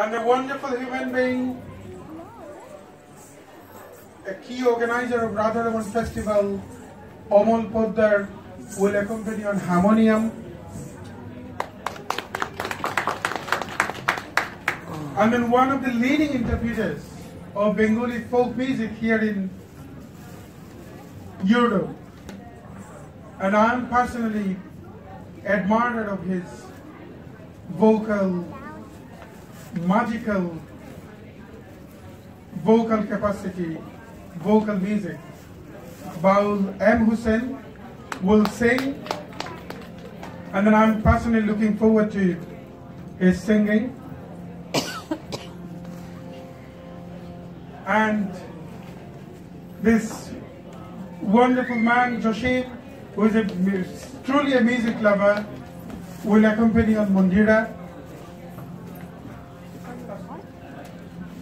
and a wonderful human being, a key organizer of Radharaman Festival, Omol Poddar, will accompany on harmonium. And then one of the leading interpreters of Bengali folk music here in Europe. And I am personally admirer of his vocal, magical vocal capacity, vocal music. Baul M. Hussein will sing, and then I'm personally looking forward to his singing. and this wonderful man, Joshim, who is a, truly a music lover, will accompany on Mundira.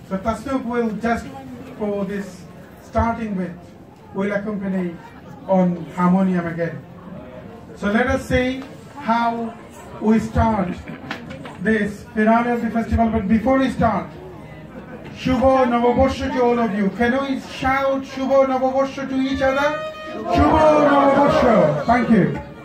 So Tasnuk will just, for this starting with, will accompany on harmonium again. So let us see how we start this finale of the festival. But before we start, Shubho Noboborsho to all of you. Can we shout Shubho Noboborsho to each other? Shubho Noboborsho. Thank you.